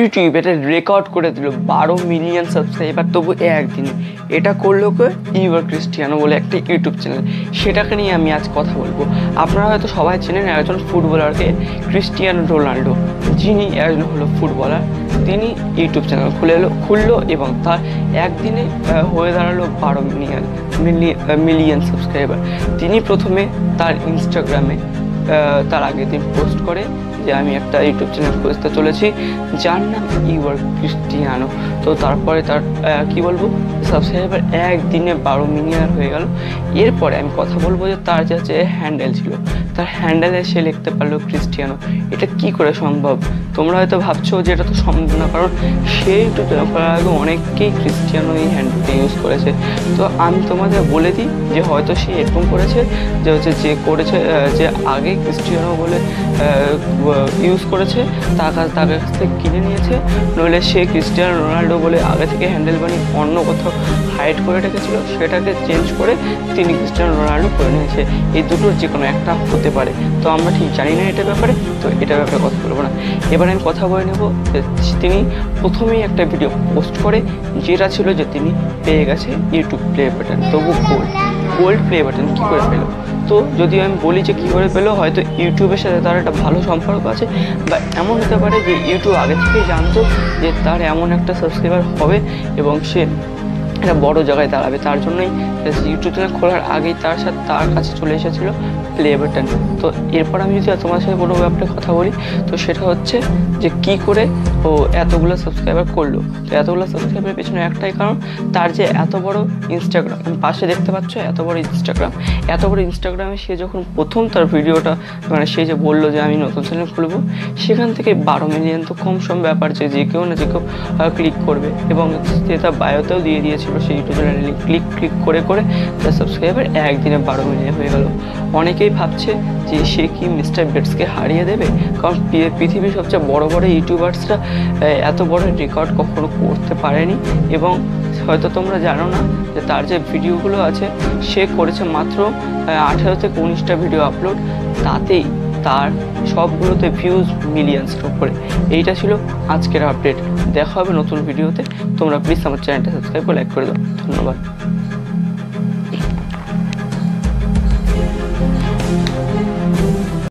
YouTube এটা record করে দিল, বারো মিলিয়ন সাবস্ক্রাইবার তবু একদিনে। এটা করল কে? ইউর ক্রিস্টিয়ানো বলে একটা ইউটিউব চ্যানেল সেটাকে নিয়ে আমি আজ কথা বলব। আপনারা হয়তো সবাই চেনেন একজন ফুটবলারকে ক্রিস্টিয়ানো রোনাল্ডো যিনি একজন হলো ফুটবলার, তিনি ইউটিউব চ্যানেল খুলে এলো, খুললো এবং তার একদিনে হয়ে দাঁড়াল বারো মিলিয়ন মিলিয়ন সাবস্ক্রাইবার তিনি প্রথমে তার ইনস্টাগ্রামে তার আগের দিন পোস্ট করে যে আমি একটা ইউটিউব চ্যানেল খুঁজতে চলেছি, যার নাম ইউর ক্রিস্টিয়ানো। তো তারপরে তার কি বলব? সাবস্ক্রাইবার একদিনে বারো মিলিয়ন হয়ে গেল। এরপরে আমি কথা বলব যে তার যে যে হ্যান্ডেল ছিল, তার হ্যান্ডেলে সে লিখতে পারল ক্রিস্টিয়ানো। এটা কি করে সম্ভব? তোমরা হয়তো ভাবছ যে এটা তো সম্ভব না, কারণ সে ইউটিউব চ্যানেল করার আগে অনেকেই ক্রিস্টিয়ানো এই হ্যান্ডেলটা ইউজ করেছে। তো আমি তোমাদের বলে দিই যে হয়তো সে এরকম করেছে যে হচ্ছে যে করেছে যে আগে ক্রিস্টিয়ানো বলে ইউজ করেছে, তার কাছ তার কাছ থেকে কিনে নিয়েছে। নইলে সে ক্রিস্টিয়ানো রোনাল্ডো বলে আগে থেকে হ্যান্ডেল বানি অন্য কোথাও হাইড করে রেখেছিল, সেটাকে চেঞ্জ করে তিনি ক্রিস্টিয়ানো রোনাল্ডো করে নিয়েছে। এই দুটোর যে কোনো একটা হতে পারে। তো আমরা ঠিক জানি না এটা ব্যাপারে, তো এটা ব্যাপারে কথা বলব না। এবার আমি কথা বলে নেব তিনি প্রথমেই একটা ভিডিও পোস্ট করে, যেটা ছিল যে তিনি পেয়ে গেছে ইউটিউব প্লে বাটন তবু গোল্ড গোল্ড প্লে বাটন কী করে পেল? তো যদি আমি বলি যে কী করে পেল, হয়তো ইউটিউবের সাথে তার একটা ভালো সম্পর্ক আছে, বা এমন হতে পারে যে ইউটিউব আগে থেকেই জানতো যে তার এমন একটা সাবস্ক্রাইবার হবে এবং সে একটা বড় জায়গায় দাঁড়াবে। তার জন্যই ইউটিউব চ্যানেল খোলার আগেই তার সাথে তার কাছে চলে এসেছিল প্লে বাটন তো এরপর আমি যদি তোমার সাথে কোনো ব্যাপারে কথা বলি, তো সেটা হচ্ছে যে কি করে ও এতগুলো সাবস্ক্রাইবার করল। তো এতগুলো সাবস্ক্রাইবারের পেছনে একটাই কারণ, তার যে এত বড় ইনস্টাগ্রাম পাশে দেখতে পাচ্ছ এত বড় ইনস্টাগ্রাম এত বড় ইনস্টাগ্রামে সে যখন প্রথম তার ভিডিওটা মানে সে যে বলল যে আমি নতুন চ্যানেল খুলবো, সেখান থেকে বারো মিলিয়ন তো কম সম ব্যাপার যে যে কেউ না যে কেউ ক্লিক করবে। এবং সে তার বায়োতেও দিয়ে দিয়েছিল। সেই ইউটিউব চ্যানেলে ক্লিক ক্লিক করে করে তার সাবস্ক্রাইবার একদিনে বারো মিলিয়ন হয়ে গেল। অনেকেই ভাবছে যে সে কি মিস্টার বেটসকে হারিয়ে দেবে? কারণ পৃথিবীর সবচেয়ে বড় বড় ইউটিউবার্সরা এত বড় রেকর্ড কখনো করতে পারেনি এবং হয়তো তোমরা জানো না যে তার যে ভিডিওগুলো আছে, সে করেছে মাত্র আঠেরো থেকে উনিশটা ভিডিও আপলোড তাতেই তার সবগুলোতে ভিউজ মিলিয়ন্সের উপরে। এইটা ছিল আজকের আপডেট দেখা হবে নতুন ভিডিওতে তোমরা প্লিজ আমার চ্যানেলটা সাবস্ক্রাইব করে লাইক করে দাও। ধন্যবাদ।